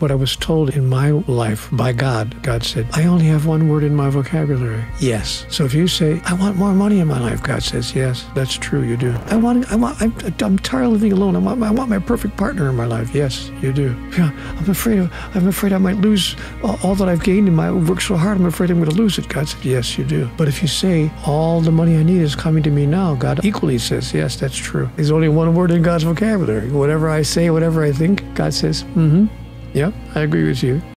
what I was told in my life by God. God said, I only have one word in my vocabulary. Yes. So if you say, I want more money in my life, God says, yes, that's true, you do. I want, I want, I'm, I'm tired of living alone. I want, I want my perfect partner in my life. Yes, you do. Yeah, I'm afraid of, I'm afraid I might lose all, that I've gained in my work so hard. I'm afraid I'm going to lose it. God said, yes, you do. But if you say, all the money I need is coming to me now, God equally says, yes, that's true. There's only one word in God's vocabulary. Whatever I say, whatever I think, God says, mm-hmm. Yep, I agree with you.